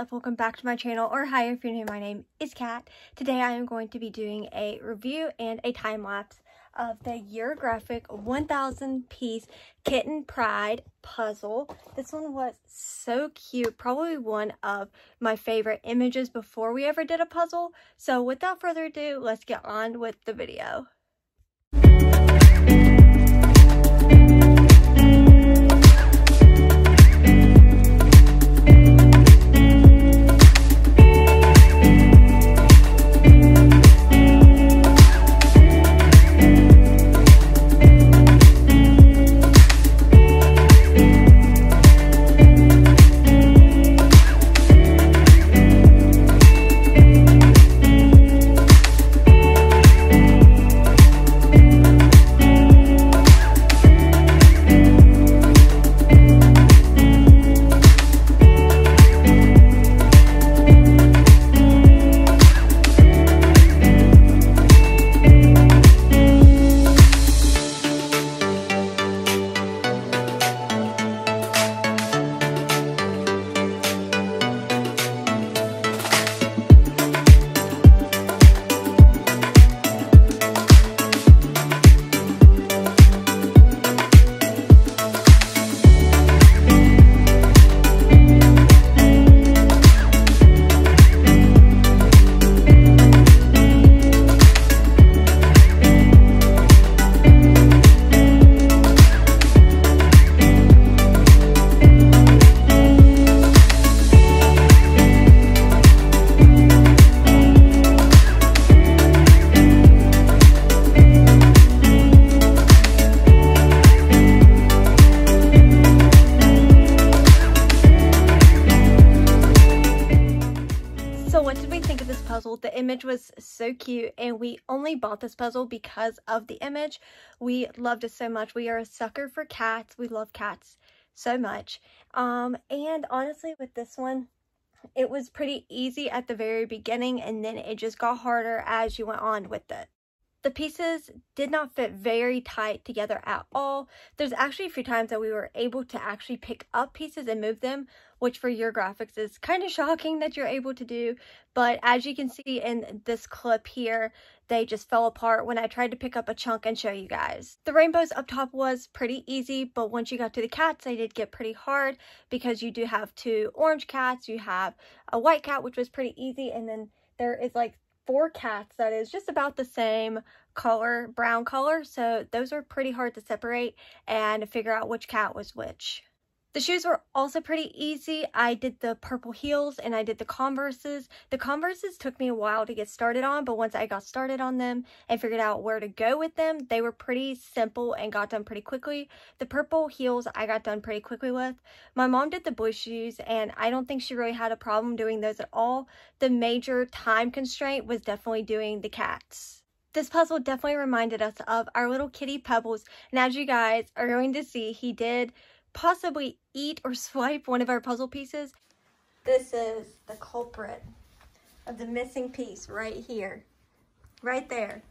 up? Welcome back to my channel, or hi if you're new, my name is Cat. Today I am going to be doing a review and a time-lapse of the Eurographic 1000 piece Kitten Pride puzzle. This one was so cute, probably one of my favorite images before we ever did a puzzle. So without further ado, let's get on with the video. Puzzle. The image was so cute and we only bought this puzzle because of the image. We loved it so much. We are a sucker for cats. We love cats so much. Um, and honestly with this one, it was pretty easy at the very beginning and then it just got harder as you went on with it. The pieces did not fit very tight together at all. There's actually a few times that we were able to actually pick up pieces and move them, which for Eurographics is kind of shocking that you're able to do. But as you can see in this clip here, they just fell apart when I tried to pick up a chunk and show you guys. The rainbows up top was pretty easy, but once you got to the cats, they did get pretty hard because you do have two orange cats, you have a white cat, which was pretty easy, and then there is like four cats that is just about the same color, brown color. So those are pretty hard to separate and figure out which cat was which. The shoes were also pretty easy. I did the purple heels and I did the Converses. The Converses took me a while to get started on, but once I got started on them and figured out where to go with them, they were pretty simple and got done pretty quickly. The purple heels I got done pretty quickly with. My mom did the blue shoes and I don't think she really had a problem doing those at all. The major time constraint was definitely doing the cats. This puzzle definitely reminded us of our little kitty Pebbles, and as you guys are going to see, he did possibly eat or swipe one of our puzzle pieces. This is the culprit of the missing piece right here, right there.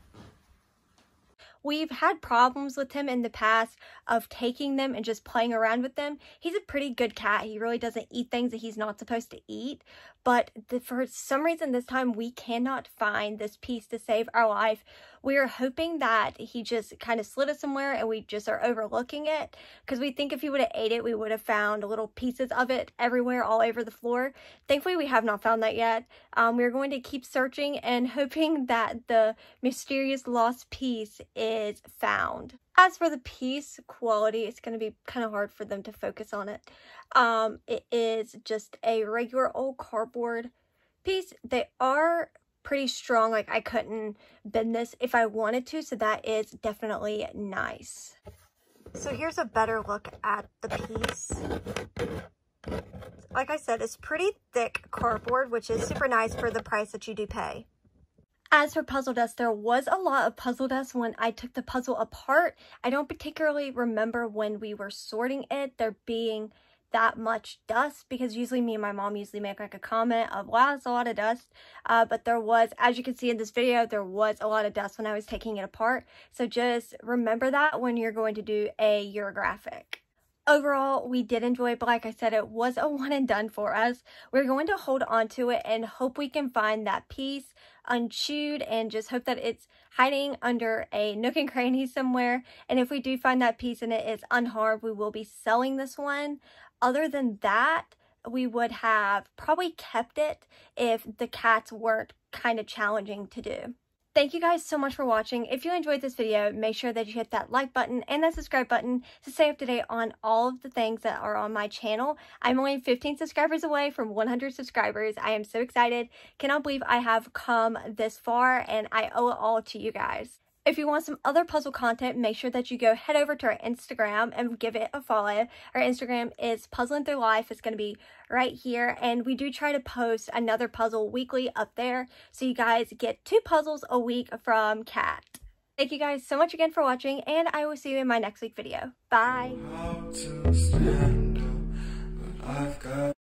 We've had problems with him in the past of taking them and just playing around with them. He's a pretty good cat. He really doesn't eat things that he's not supposed to eat. But the, for some reason this time we cannot find this piece to save our life. We are hoping that he just kind of slid it somewhere and we just are overlooking it. Because we think if he would have ate it, we would have found little pieces of it everywhere all over the floor. Thankfully, we have not found that yet. Um, we're going to keep searching and hoping that the mysterious lost piece is found. As for the piece quality, it's going to be kind of hard for them to focus on it. Um, it is just a regular old cardboard piece. They are pretty strong. Like I couldn't bend this if I wanted to. So that is definitely nice. So here's a better look at the piece. Like I said, it's pretty thick cardboard, which is super nice for the price that you do pay. As for puzzle dust, there was a lot of puzzle dust when I took the puzzle apart. I don't particularly remember when we were sorting it, there being that much dust because usually me and my mom usually make like a comment of wow it's a lot of dust uh, but there was as you can see in this video there was a lot of dust when I was taking it apart so just remember that when you're going to do a Eurographic. Overall, we did enjoy it, but like I said, it was a one and done for us. We're going to hold on to it and hope we can find that piece unchewed and just hope that it's hiding under a nook and cranny somewhere. And if we do find that piece and it is unharmed, we will be selling this one. Other than that, we would have probably kept it if the cats weren't kind of challenging to do. Thank you guys so much for watching. If you enjoyed this video, make sure that you hit that like button and that subscribe button to stay up to date on all of the things that are on my channel. I'm only 15 subscribers away from 100 subscribers. I am so excited. Cannot believe I have come this far and I owe it all to you guys. If you want some other puzzle content, make sure that you go head over to our Instagram and give it a follow. Our Instagram is Puzzling Through Life. It's going to be right here. And we do try to post another puzzle weekly up there. So you guys get two puzzles a week from Cat. Thank you guys so much again for watching. And I will see you in my next week video. Bye.